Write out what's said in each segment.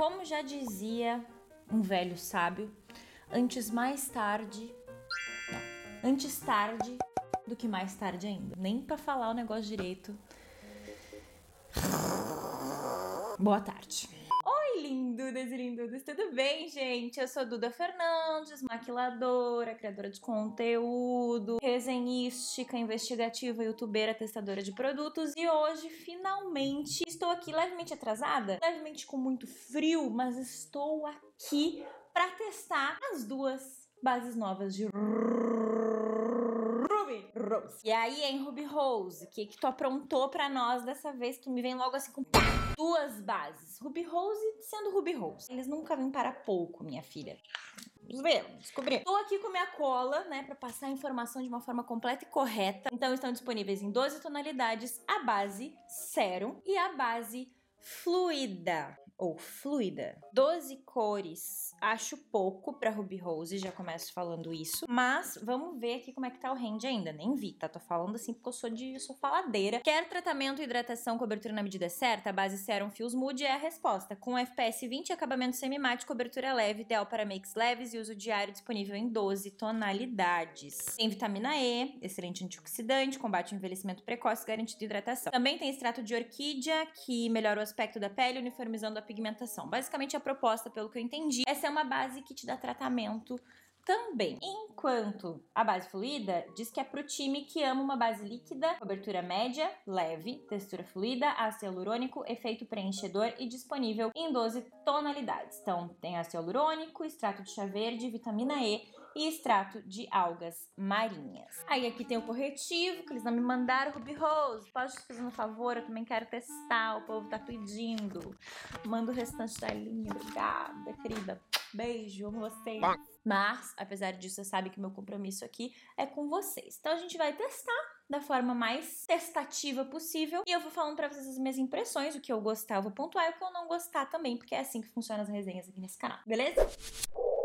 Como já dizia um velho sábio, antes mais tarde. Não, antes tarde do que mais tarde ainda. Nem para falar o negócio direito. Boa tarde. Oi, lindudas e lindudas, tudo bem, gente? Eu sou Duda Fernandes, maquiladora, criadora de conteúdo, resenhística, investigativa, youtubeira, testadora de produtos e hoje, finalmente, estou aqui levemente atrasada, levemente com muito frio, mas estou aqui para testar as duas bases novas de Ruby Rose. E aí, em Ruby Rose, o que, que tu aprontou para nós dessa vez? Tu me vem logo assim com duas bases. Ruby Rose sendo Ruby Rose. Eles nunca vêm para pouco, minha filha. Vamos ver, descobrir. Tô aqui com minha cola, né, para passar a informação de uma forma completa e correta. Então estão disponíveis em 12 tonalidades a base Serum e a base Fluida ou fluida. 12 cores, acho pouco para Ruby Rose, já começo falando isso. Mas vamos ver aqui como é que tá o range ainda. Nem vi, tá? Tô falando assim porque eu sou de eu sou faladeira. Quer tratamento, hidratação, cobertura na medida certa? A base Serum Fios Mood é a resposta. Com FPS 20, acabamento semi-mate, cobertura leve, ideal para makes leves e uso diário disponível em 12 tonalidades. Tem vitamina E, excelente antioxidante, combate o envelhecimento precoce, garantido hidratação. Também tem extrato de orquídea, que melhora o aspecto da pele, uniformizando a pigmentação. Basicamente, a proposta, pelo que eu entendi, é ser uma base que te dá tratamento também. Enquanto a base fluida diz que é pro time que ama uma base líquida, cobertura média, leve, textura fluida, ácido hialurônico, efeito preenchedor e disponível em 12 tonalidades. Então, tem ácido hialurônico, extrato de chá verde, vitamina E e extrato de algas marinhas. Aí aqui tem o corretivo, que eles não me mandaram, Ruby Rose. Pode te fazer um favor, eu também quero testar, o povo tá pedindo. Manda o restante da linha, obrigada, querida. Beijo, amo vocês. Mas, apesar disso, você sabe que meu compromisso aqui é com vocês. Então a gente vai testar da forma mais testativa possível. E eu vou falando pra vocês as minhas impressões, o que eu gostar eu vou pontuar e o que eu não gostar também, porque é assim que funcionam as resenhas aqui nesse canal, beleza?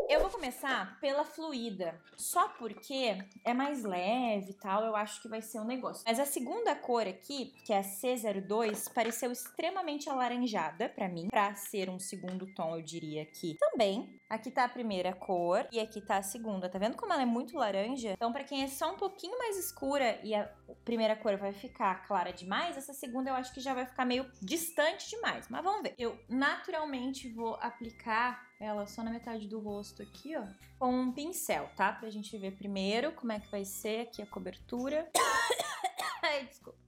Eu vou começar pela fluida, só porque é mais leve e tal, eu acho que vai ser um negócio. Mas a segunda cor aqui, que é a C02, pareceu extremamente alaranjada para mim, para ser um segundo tom, eu diria aqui. Também, aqui tá a primeira cor e aqui tá a segunda. Tá vendo como ela é muito laranja? Então, para quem é só um pouquinho mais escura e a primeira cor vai ficar clara demais, essa segunda eu acho que já vai ficar meio distante demais. Mas vamos ver. Eu naturalmente vou aplicar ela só na metade do rosto aqui, ó, com um pincel, tá? Pra gente ver primeiro como é que vai ser aqui a cobertura. Ai, desculpa.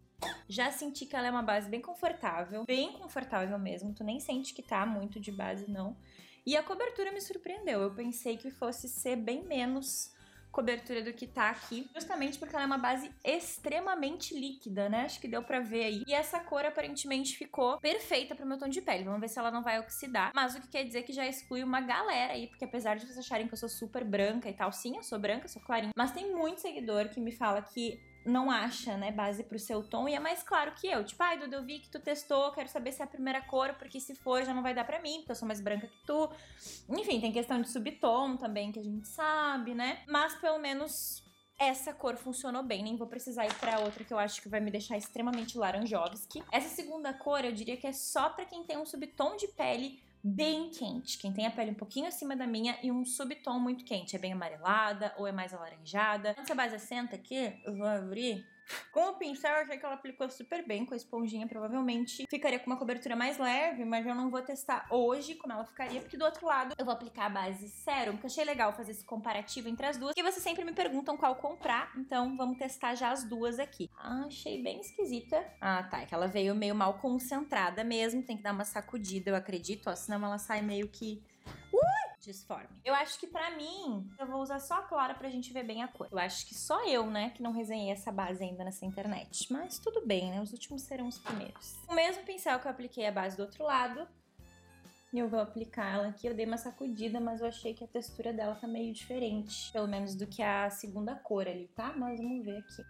Já senti que ela é uma base bem confortável, bem confortável mesmo, tu nem sente que tá muito de base não. E a cobertura me surpreendeu, eu pensei que fosse ser bem menos cobertura do que tá aqui, justamente porque ela é uma base extremamente líquida, né? Acho que deu pra ver aí. E essa cor aparentemente ficou perfeita pro meu tom de pele. Vamos ver se ela não vai oxidar. Mas o que quer dizer que já exclui uma galera aí, porque apesar de vocês acharem que eu sou super branca e tal, sim, eu sou branca, sou clarinha, mas tem muito seguidor que me fala que não acha, né, base pro seu tom e é mais claro que eu. Tipo, ai, Dudu, eu vi que tu testou, quero saber se é a primeira cor, porque se for já não vai dar pra mim, porque eu sou mais branca que tu. Enfim, tem questão de subtom também que a gente sabe, né? Mas pelo menos essa cor funcionou bem, nem vou precisar ir para outra que eu acho que vai me deixar extremamente laranjovski. Essa segunda cor eu diria que é só para quem tem um subtom de pele bem quente. Quem tem a pele um pouquinho acima da minha e um subtom muito quente. É bem amarelada ou é mais alaranjada. Essa base assenta aqui, eu vou abrir com o pincel, eu achei que ela aplicou super bem com a esponjinha. Provavelmente ficaria com uma cobertura mais leve, mas eu não vou testar hoje como ela ficaria, porque do outro lado eu vou aplicar a base Serum, que eu achei legal fazer esse comparativo entre as duas. E vocês sempre me perguntam qual comprar, então vamos testar já as duas aqui. Ah, achei bem esquisita. Ah, tá, é que ela veio meio mal concentrada mesmo, tem que dar uma sacudida, eu acredito, ó, senão ela sai meio que... Ui! Disforme. Eu acho que para mim, eu vou usar só a clara pra gente ver bem a cor. Eu acho que só eu, né, que não resenhei essa base ainda nessa internet. Mas tudo bem, né? Os últimos serão os primeiros. O mesmo pincel que eu apliquei a base do outro lado, eu vou aplicar ela aqui. Eu dei uma sacudida, mas eu achei que a textura dela tá meio diferente. Pelo menos do que a segunda cor ali, tá? Mas vamos ver aqui.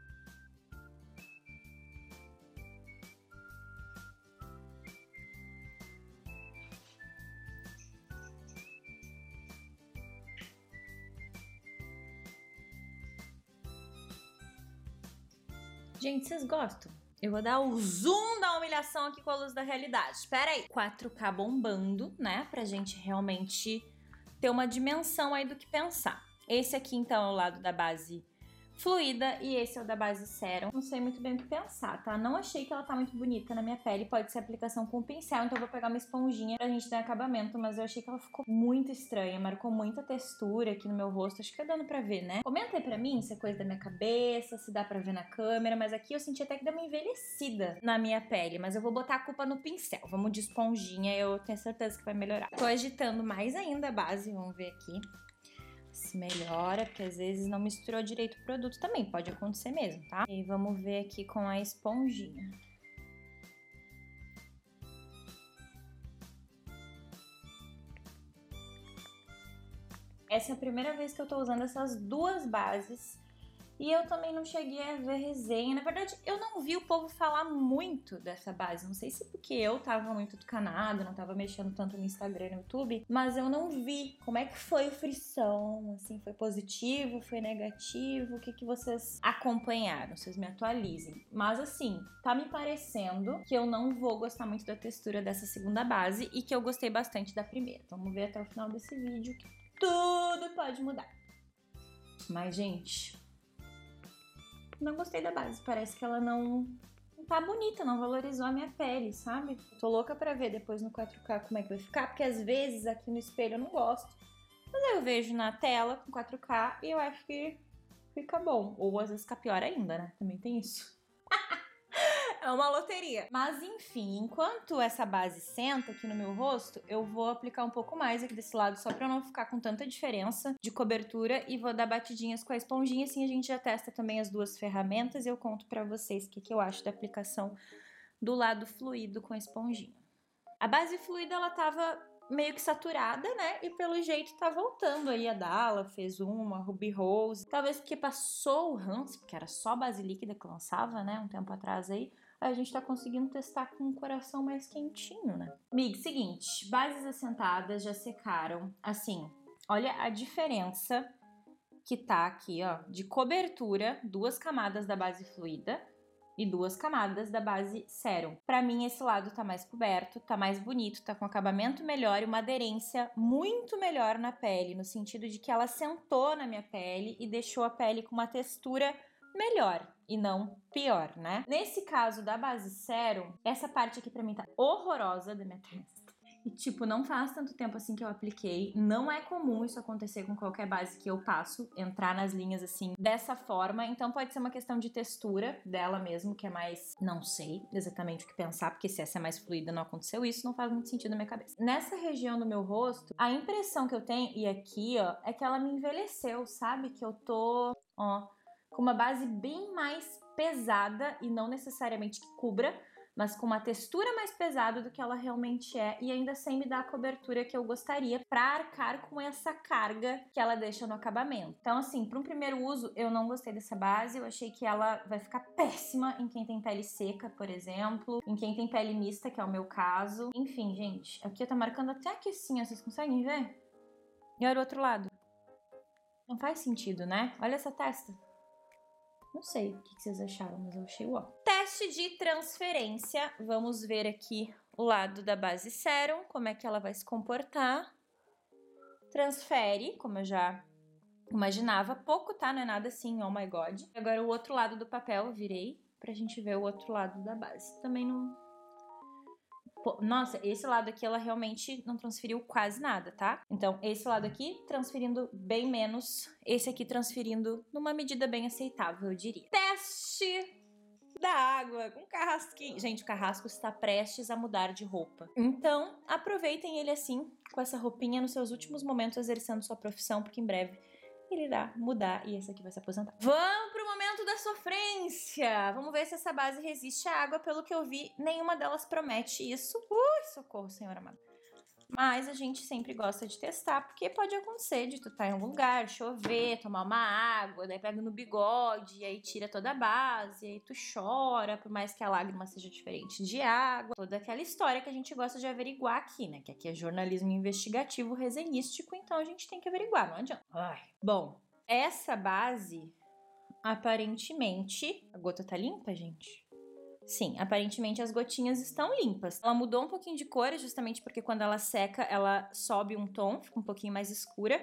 Gente, vocês gostam Eu vou dar o zoom da humilhação aqui com a luz da realidade. Espera aí. 4K bombando, né? Pra gente realmente ter uma dimensão aí do que pensar. Esse aqui, então, é o lado da base fluida e esse é o da base Serum. Não sei muito bem o que pensar, tá? Não achei que ela tá muito bonita na minha pele. Pode ser aplicação com pincel, então eu vou pegar uma esponjinha pra gente dar acabamento, mas eu achei que ela ficou muito estranha, marcou muita textura aqui no meu rosto. Acho que tá dando pra ver, né? Comenta aí pra mim se é coisa da minha cabeça, se dá pra ver na câmera, mas aqui eu senti até que deu uma envelhecida na minha pele, mas eu vou botar a culpa no pincel. Vamos de esponjinha, eu tenho certeza que vai melhorar. Tô agitando mais ainda a base, vamos ver aqui se melhora, porque às vezes não misturou direito o produto também, pode acontecer mesmo, tá? E vamos ver aqui com a esponjinha. Essa é a primeira vez que eu tô usando essas duas bases e eu também não cheguei a ver resenha. Na verdade, eu não vi o povo falar muito dessa base. Não sei se porque eu tava muito tucanado, não tava mexendo tanto no Instagram e no YouTube, mas eu não vi como é que foi o frição. Assim, foi positivo, foi negativo? O que, que vocês acompanharam? Vocês me atualizem. Mas assim, tá me parecendo que eu não vou gostar muito da textura dessa segunda base e que eu gostei bastante da primeira. Vamos ver até o final desse vídeo que tudo pode mudar. Mas, gente, não gostei da base. Parece que ela não, tá bonita, não valorizou a minha pele, sabe? Tô louca pra ver depois no 4K como é que vai ficar, porque às vezes aqui no espelho eu não gosto. Mas eu vejo na tela com 4K e eu acho que fica bom. Ou às vezes fica pior ainda, né? Também tem isso. É uma loteria. Mas enfim, enquanto essa base senta aqui no meu rosto, eu vou aplicar um pouco mais aqui desse lado, só pra não ficar com tanta diferença de cobertura. E vou dar batidinhas com a esponjinha, assim a gente já testa também as duas ferramentas e eu conto pra vocês o que, que eu acho da aplicação do lado fluido com a esponjinha. A base fluida, ela tava meio que saturada, né? E pelo jeito tá voltando aí a Dala, fez uma, Ruby Rose. Talvez porque passou o Hans, porque era só base líquida que lançava, né? Um tempo atrás aí a gente tá conseguindo testar com um coração mais quentinho, né? Mig, seguinte, bases assentadas já secaram. Assim, olha a diferença que tá aqui, ó, de cobertura, duas camadas da base fluida e duas camadas da base sérum. Para mim esse lado tá mais coberto, tá mais bonito, tá com acabamento melhor e uma aderência muito melhor na pele, no sentido de que ela sentou na minha pele e deixou a pele com uma textura melhor e não pior, né? Nesse caso da base sérum, essa parte aqui pra mim tá horrorosa da minha testa. E, tipo, não faz tanto tempo assim que eu apliquei. Não é comum isso acontecer com qualquer base que eu passo, entrar nas linhas assim, dessa forma. Então pode ser uma questão de textura dela mesmo, que é mais. Não sei exatamente o que pensar, porque se essa é mais fluida não aconteceu isso, não faz muito sentido na minha cabeça. Nessa região do meu rosto, a impressão que eu tenho, e aqui, ó, é que ela me envelheceu, sabe? Que eu tô. Ó com uma base bem mais pesada e não necessariamente que cubra, mas com uma textura mais pesada do que ela realmente é e ainda sem me dar a cobertura que eu gostaria para arcar com essa carga que ela deixa no acabamento. Então, assim, para um primeiro uso, eu não gostei dessa base, eu achei que ela vai ficar péssima em quem tem pele seca, por exemplo, em quem tem pele mista, que é o meu caso. Enfim, gente, aqui tá marcando até aqui assim, vocês conseguem ver? E olha o outro lado. Não faz sentido, né? Olha essa testa. Não sei o que vocês acharam, mas eu achei ó. Teste de transferência. Vamos ver aqui o lado da base Serum, como é que ela vai se comportar. Transfere, como eu já imaginava. Pouco, tá? Não é nada assim, oh my god. Agora o outro lado do papel, virei pra gente ver o outro lado da base. Também não, nossa, esse lado aqui ela realmente não transferiu quase nada, tá? Então, esse lado aqui transferindo bem menos, esse aqui transferindo numa medida bem aceitável, eu diria. Teste da água com carrasquinho. Gente, o carrasco está prestes a mudar de roupa. Então, aproveitem ele assim, com essa roupinha nos seus últimos momentos exercendo sua profissão, porque em breve ele irá mudar e esse aqui vai se aposentar. Vamos pro momento da sofrência! Vamos ver se essa base resiste à água. Pelo que eu vi, nenhuma delas promete isso. Ui, socorro, senhor amado. Mas a gente sempre gosta de testar, porque pode acontecer de tu estar tá em algum lugar, chover, tomar uma água, daí pega no bigode, e aí tira toda a base, e aí tu chora, por mais que a lágrima seja diferente de água. Toda aquela história que a gente gosta de averiguar aqui, né? Que aqui é jornalismo investigativo resenístico, então a gente tem que averiguar, não adianta. Ai. Bom, essa base, aparentemente. A gota tá limpa, gente? Sim, aparentemente as gotinhas estão limpas. Ela mudou um pouquinho de cor, justamente porque quando ela seca, ela sobe um tom, fica um pouquinho mais escura.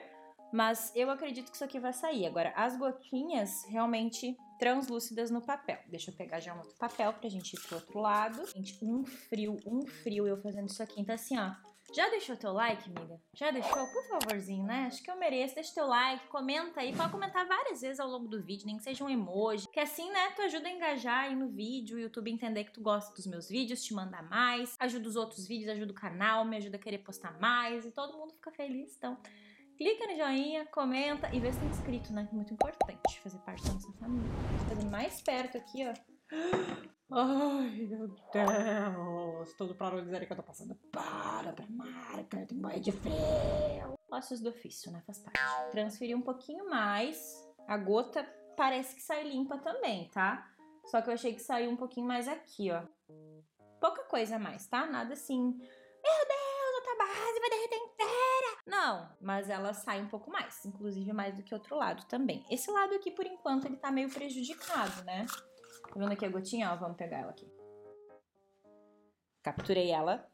Mas eu acredito que isso aqui vai sair. Agora, as gotinhas realmente translúcidas no papel. Deixa eu pegar já um outro papel pra gente ir pro outro lado. Gente, um frio, um frio eu fazendo isso aqui. Então, assim, ó. Já deixou teu like, amiga? Já deixou? Por favorzinho, né? Acho que eu mereço. Deixa teu like, comenta aí. Pode comentar várias vezes ao longo do vídeo, nem que seja um emoji. Que assim, né, tu ajuda a engajar aí no vídeo, o YouTube entender que tu gosta dos meus vídeos, te mandar mais, ajuda os outros vídeos, ajuda o canal, me ajuda a querer postar mais e todo mundo fica feliz. Então, clica no joinha, comenta e vê se tá inscrito, né? Muito importante fazer parte da nossa família. Vou fazer mais perto aqui, ó. Ai, meu Deus. Tudo para dizer que eu tô passando para pra marca. Eu tenho banho de frio. Ossos do ofício, né? Faz parte. Transferir um pouquinho mais. A gota parece que sai limpa também, tá? Só que eu achei que saiu um pouquinho mais aqui, ó. Pouca coisa mais, tá? Nada assim. Meu Deus, outra base vai derreter inteira. Não, mas ela sai um pouco mais. Inclusive mais do que outro lado também. Esse lado aqui, por enquanto, ele tá meio prejudicado, né? Tá vendo aqui a gotinha? Ó, vamos pegar ela aqui. Capturei ela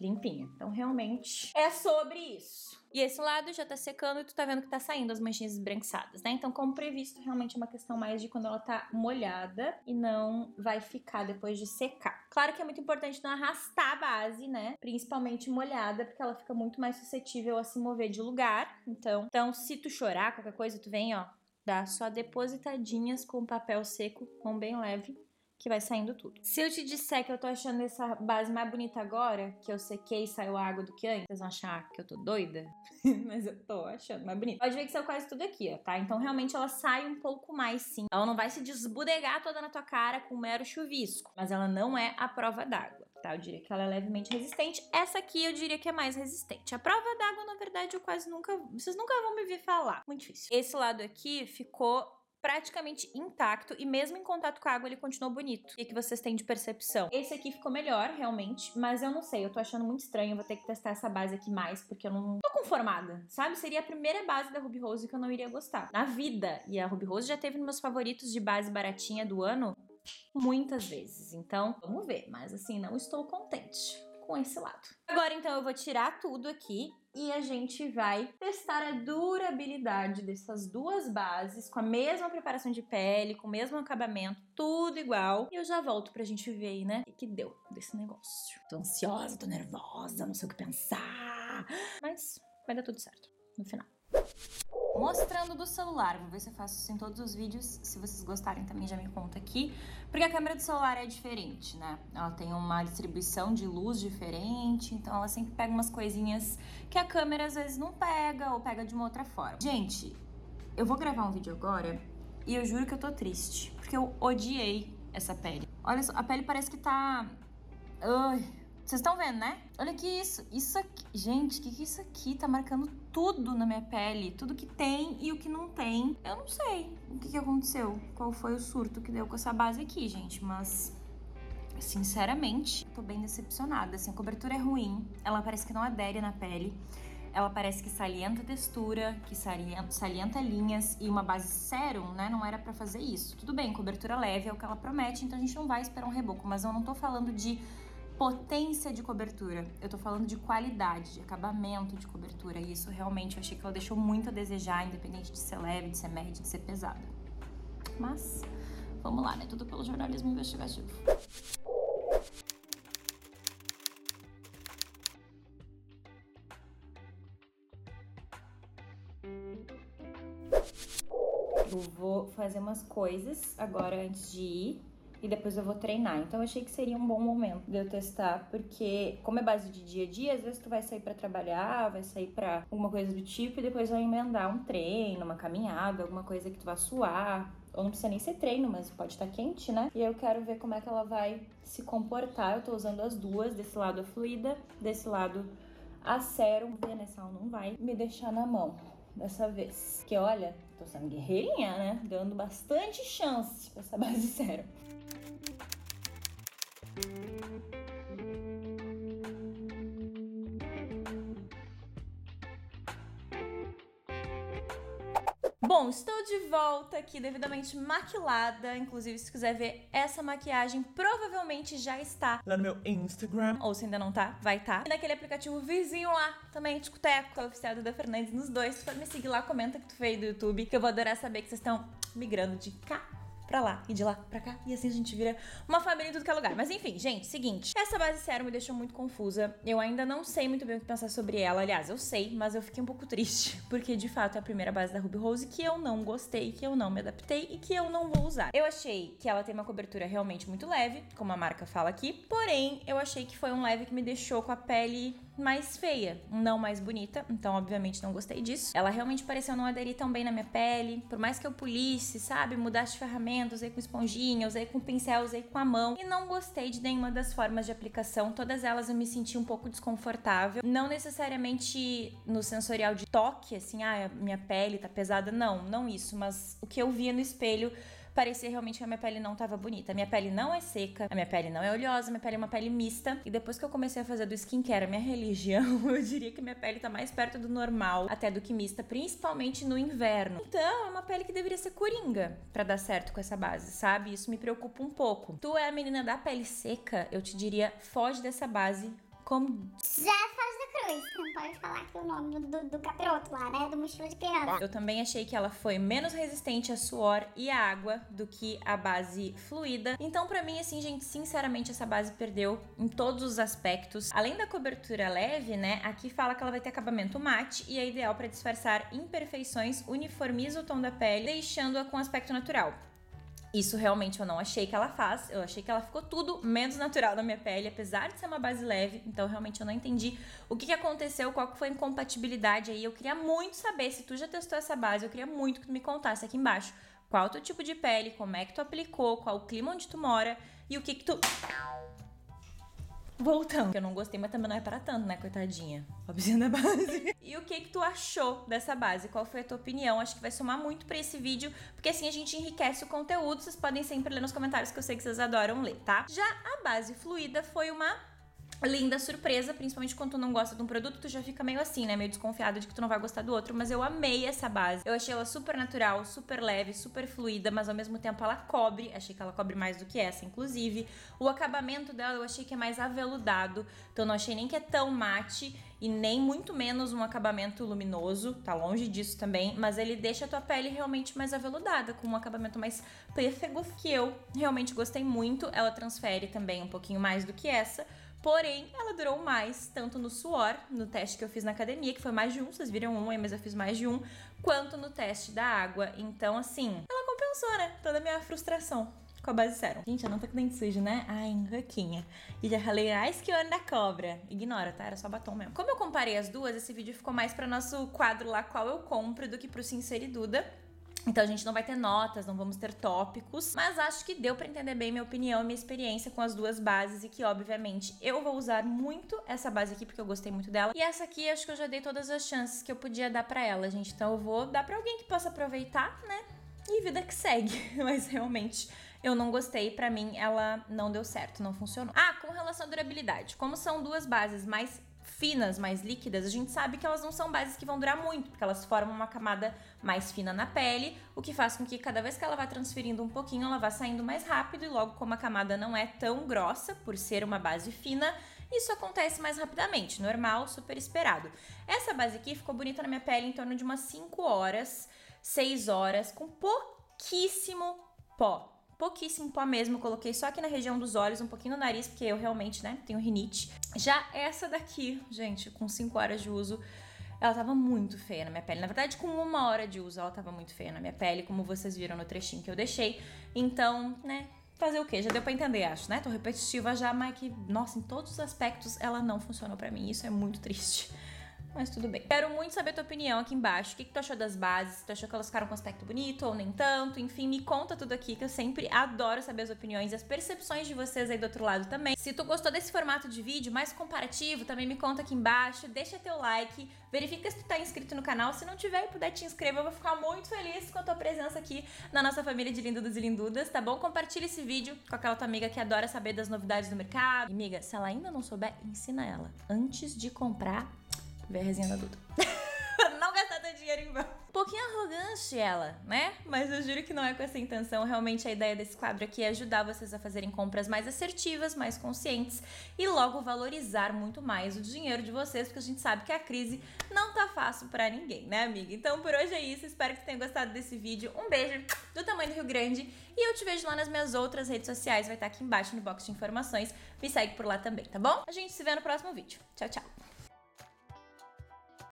limpinha. Então, realmente, é sobre isso. E esse lado já tá secando e tu tá vendo que tá saindo as manchinhas esbranquiçadas, né? Então, como previsto, realmente é uma questão mais de quando ela tá molhada e não vai ficar depois de secar. Claro que é muito importante não arrastar a base, né? Principalmente molhada, porque ela fica muito mais suscetível a se mover de lugar. Então, então se tu chorar, qualquer coisa, tu vem, ó, dá só depositadinhas com papel seco, mão bem leve, que vai saindo tudo. Se eu te disser que eu tô achando essa base mais bonita agora, que eu sequei e saiu água do que antes, vocês vão achar que eu tô doida? Mas eu tô achando mais bonita. Pode ver que saiu quase tudo aqui, ó, tá? Então realmente ela sai um pouco mais sim. Ela não vai se desbudegar toda na tua cara com um mero chuvisco, mas ela não é a prova d'água. Tá, eu diria que ela é levemente resistente. Essa aqui eu diria que é mais resistente. A prova d'água, na verdade, eu quase nunca. Vocês nunca vão me ver falar. Muito difícil. Esse lado aqui ficou praticamente intacto e mesmo em contato com a água ele continuou bonito. O que, vocês têm de percepção? Esse aqui ficou melhor, realmente, mas eu não sei, eu tô achando muito estranho, eu vou ter que testar essa base aqui mais, porque eu não tô conformada, sabe? Seria a primeira base da Ruby Rose que eu não iria gostar. Na vida, e a Ruby Rose já teve nos meus favoritos de base baratinha do ano muitas vezes. Então, vamos ver, mas assim, não estou contente com esse lado. Agora então eu vou tirar tudo aqui e a gente vai testar a durabilidade dessas duas bases com a mesma preparação de pele, com o mesmo acabamento, tudo igual. E eu já volto pra gente ver aí, né, o que deu desse negócio. Tô ansiosa, tô nervosa, não sei o que pensar. Mas vai dar tudo certo no final mostrando do celular. Vou ver se eu faço isso em todos os vídeos. Se vocês gostarem também já me conta aqui. Porque a câmera do celular é diferente, né? Ela tem uma distribuição de luz diferente, então ela sempre pega umas coisinhas que a câmera às vezes não pega ou pega de uma outra forma. Gente, eu vou gravar um vídeo agora e eu juro que eu tô triste, porque eu odiei essa pele. Olha só, a pele parece que tá... Ai, vocês estão vendo, né? Olha que isso. Isso aqui. Gente, o que, que isso aqui? Tá marcando tudo na minha pele. Tudo que tem e o que não tem. Eu não sei o que, que aconteceu. Qual foi o surto que deu com essa base aqui, gente. Mas sinceramente, tô bem decepcionada. Assim, a cobertura é ruim, ela parece que não adere na pele, ela parece que salienta textura, que salienta, salienta linhas e uma base sérum, né, não era para fazer isso. Tudo bem, cobertura leve é o que ela promete, então a gente não vai esperar um reboco, mas eu não tô falando de potência de cobertura, eu tô falando de qualidade, de acabamento de cobertura. E isso realmente eu achei que ela deixou muito a desejar, independente de ser leve, de ser média, de ser pesada. Mas, vamos lá, né? Tudo pelo jornalismo investigativo. Eu vou fazer umas coisas agora antes de ir e depois eu vou treinar. Então eu achei que seria um bom momento de eu testar, porque como é base de dia a dia, às vezes tu vai sair para trabalhar, vai sair para alguma coisa do tipo e depois vai emendar um treino, uma caminhada, alguma coisa que tu vai suar. Ou não precisa nem ser treino, mas pode estar tá quente, né? E eu quero ver como é que ela vai se comportar. Eu tô usando as duas, desse lado a fluida, desse lado a sérum. Ver, né? Se ela não vai me deixar na mão dessa vez. Que olha, tô sendo guerreirinha, né? Dando bastante chance pra essa base sérum. Bom, estou de volta aqui devidamente maquilada. Inclusive, se quiser ver essa maquiagem, provavelmente já está lá no meu Instagram. Ou se ainda não tá, vai tá. E naquele aplicativo vizinho lá, também, Ticoteco, oficial da Fernandes nos dois. For me seguir lá, comenta que tu veio do YouTube, que eu vou adorar saber que vocês estão migrando de cá pra lá e de lá pra cá. E assim a gente vira uma família em tudo que é lugar. Mas enfim, gente, seguinte. Essa base sério me deixou muito confusa. Eu ainda não sei muito bem o que pensar sobre ela. Aliás, eu sei, mas eu fiquei um pouco triste. Porque de fato é a primeira base da Ruby Rose que eu não gostei, que eu não me adaptei e que eu não vou usar. Eu achei que ela tem uma cobertura realmente muito leve, como a marca fala aqui. Porém, eu achei que foi um leve que me deixou com a pele mais feia, não mais bonita. Então, obviamente, não gostei disso. Ela realmente pareceu não aderir tão bem na minha pele. Por mais que eu polisse, sabe, mudasse de ferramenta, usei com esponjinha, usei com pincel, usei com a mão. E não gostei de nenhuma das formas de aplicação. Todas elas eu me senti um pouco desconfortável. Não necessariamente no sensorial de toque, assim, ah, minha pele tá pesada. Não, não isso. Mas o que eu via no espelho parecia realmente que a minha pele não tava bonita. A minha pele não é seca, a minha pele não é oleosa, a minha pele é uma pele mista. E depois que eu comecei a fazer do skincare a minha religião, eu diria que minha pele tá mais perto do normal até do que mista, principalmente no inverno. Então, é uma pele que deveria ser coringa para dar certo com essa base, sabe? Isso me preocupa um pouco. Tu é a menina da pele seca, eu te diria, foge dessa base como. Já faz da cruz. Não pode falar que o nome do, do capiroto lá, né? Do mochila de criança. Eu também achei que ela foi menos resistente a suor e a água do que a base fluida. Então, para mim, assim, gente, sinceramente, essa base perdeu em todos os aspectos. Além da cobertura leve, né? Aqui fala que ela vai ter acabamento mate e é ideal para disfarçar imperfeições, uniformiza o tom da pele, deixando-a com aspecto natural. Isso realmente eu não achei que ela faz. Eu achei que ela ficou tudo menos natural na minha pele, apesar de ser uma base leve. Então, realmente, eu não entendi o que, que aconteceu, qual que foi a incompatibilidade aí. Eu queria muito saber se tu já testou essa base. Eu queria muito que tu me contasse aqui embaixo qual é o teu tipo de pele, como é que tu aplicou, qual o clima onde tu mora e o que que tu Voltando, que eu não gostei, mas também não é para tanto, né, coitadinha? Pobrezinha da base. e o que que tu achou dessa base? Qual foi a tua opinião? Acho que vai somar muito para esse vídeo, porque assim a gente enriquece o conteúdo. Vocês podem sempre ler nos comentários que eu sei que vocês adoram ler, tá? Já a base fluida foi uma linda surpresa, principalmente quando tu não gosta de um produto, tu já fica meio assim, né? Meio desconfiado de que tu não vai gostar do outro. Mas eu amei essa base. Eu achei ela super natural, super leve, super fluida, mas ao mesmo tempo ela cobre. Achei que ela cobre mais do que essa, inclusive. O acabamento dela eu achei que é mais aveludado. Então não achei nem que é tão mate e nem muito menos um acabamento luminoso, tá longe disso também, mas ele deixa a tua pele realmente mais aveludada, com um acabamento mais pêssego, que eu realmente gostei muito. Ela transfere também um pouquinho mais do que essa, Porém, ela durou mais, tanto no suor, no teste que eu fiz na academia, que foi mais de um, vocês viram um aí, mas eu fiz mais de um, quanto no teste da água. Então, assim, ela compensou, né? Toda a minha frustração com a base sérum. Gente, eu não tô com dente sujo, né? Ai, raquinha. E já falei, ai, que da cobra. Ignora, tá? Era só batom mesmo. Como eu comparei as duas, esse vídeo ficou mais para nosso quadro lá, qual eu compro, do que pro Sinceriduda. Então a gente não vai ter notas, não vamos ter tópicos, mas acho que deu para entender bem minha opinião e minha experiência com as duas bases e que obviamente eu vou usar muito essa base aqui porque eu gostei muito dela. E essa aqui acho que eu já dei todas as chances que eu podia dar para ela, gente. Então eu vou dar para alguém que possa aproveitar, né? E vida que segue. Mas realmente eu não gostei, para mim ela não deu certo, não funcionou. Ah, com relação à durabilidade, como são duas bases mais finas, mais líquidas, a gente sabe que elas não são bases que vão durar muito, porque elas formam uma camada mais fina na pele, o que faz com que cada vez que ela vá transferindo um pouquinho, ela vá saindo mais rápido e logo como a camada não é tão grossa por ser uma base fina, isso acontece mais rapidamente, normal, super esperado. Essa base aqui ficou bonita na minha pele em torno de umas 5 horas, 6 horas, com pouquíssimo pó pouquíssimo pó mesmo, coloquei só aqui na região dos olhos, um pouquinho no nariz, porque eu realmente, né, tenho rinite. Já essa daqui, gente, com 5 horas de uso, ela tava muito feia na minha pele. Na verdade, com uma hora de uso, ela tava muito feia na minha pele, como vocês viram no trechinho que eu deixei. Então, né, fazer o quê? Já deu pra entender, acho, né? Tô repetitiva já, mas que, nossa, em todos os aspectos ela não funcionou para mim. Isso é muito triste mas tudo bem. Quero muito saber a tua opinião aqui embaixo. O que, que tu achou das bases? Se tu achou que elas ficaram com aspecto bonito ou nem tanto? Enfim, me conta tudo aqui, que eu sempre adoro saber as opiniões e as percepções de vocês aí do outro lado também. Se tu gostou desse formato de vídeo mais comparativo, também me conta aqui embaixo. Deixa teu like, verifica se tu tá inscrito no canal. Se não tiver e puder te inscrever, eu vou ficar muito feliz com a tua presença aqui na nossa família de lindudos e lindudas, tá bom? Compartilha esse vídeo com aquela tua amiga que adora saber das novidades do mercado. E, amiga, se ela ainda não souber, ensina ela. Antes de comprar, ver a resenha da Duda. não gastar botando dinheiro em banco. Um pouquinho arrogante ela, né? Mas eu juro que não é com essa intenção. Realmente a ideia desse quadro aqui é ajudar vocês a fazerem compras mais assertivas, mais conscientes e logo valorizar muito mais o dinheiro de vocês, porque a gente sabe que a crise não tá fácil para ninguém, né, amiga? Então por hoje é isso. Espero que tenham gostado desse vídeo. Um beijo do tamanho do Rio Grande e eu te vejo lá nas minhas outras redes sociais. Vai estar aqui embaixo no box de informações. Me segue por lá também, tá bom? A gente se vê no próximo vídeo. Tchau, tchau.